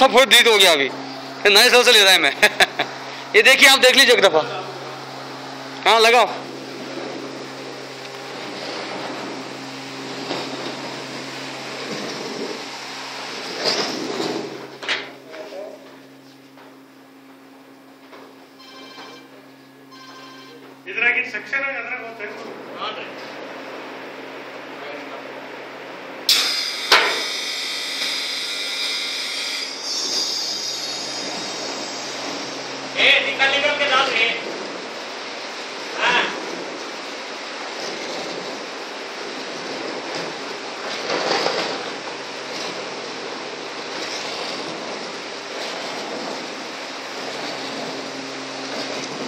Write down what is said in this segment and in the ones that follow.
सब फोट जीत हो गया अभी। नए साल से ले रहा है मैं। ये देखिए आप देख लीजिए एक दफ़ा। हाँ लगाओ। सेक्शन है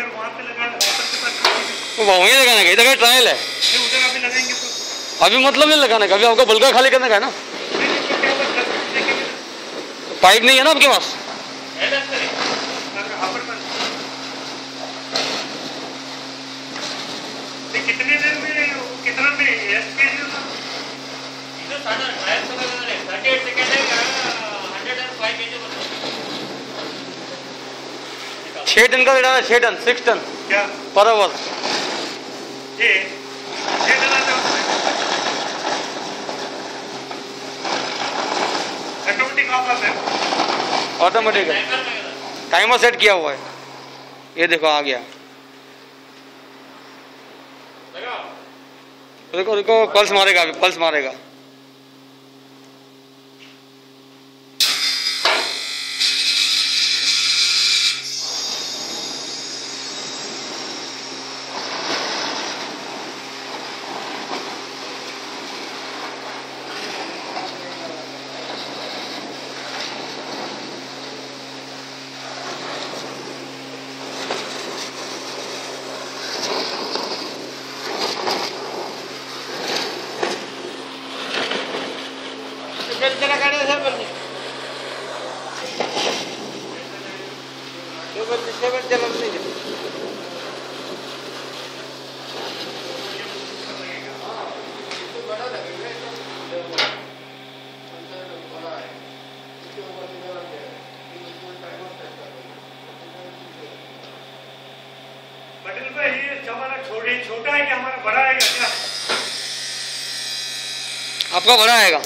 अगर वहाँ पे लगा लगाएँगे, वहीं लगाने का इधर का ट्रायल है। उधर अभी लगाएँगे तो। अभी मतलब नहीं लगाने का अभी आपको बल्का खाली करने का है ना? नहीं, नहीं, तो पाइप नहीं है ना आपके पास? कितने देर में कितना में छः टन का डाला छः टन सिक्स टन। क्या? पर आवर ये ऑटोमेटिक है। टाइमर सेट किया हुआ है। ये देखो आ गया। रुको रुको पल्स मारेगा अभी पल्स मारेगा। पटेल भाई ये छोटे छोटा है कि हमारा बड़ा है क्या? आपका बड़ा आएगा।